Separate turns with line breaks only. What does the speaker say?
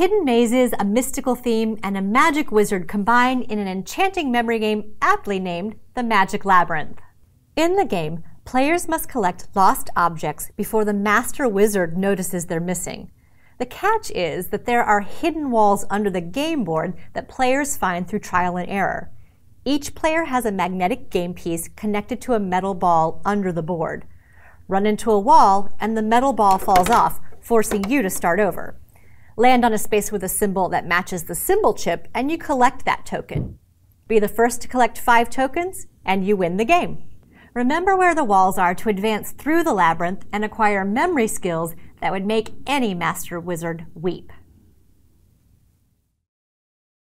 Hidden mazes, a mystical theme, and a magic wizard combine in an enchanting memory game aptly named the Magic Labyrinth. In the game, players must collect lost objects before the master wizard notices they're missing. The catch is that there are hidden walls under the game board that players find through trial and error. Each player has a magnetic game piece connected to a metal ball under the board. Run into a wall and the metal ball falls off, forcing you to start over. Land on a space with a symbol that matches the symbol chip and you collect that token. Be the first to collect five tokens and you win the game. Remember where the walls are to advance through the labyrinth and acquire memory skills that would make any master wizard weep.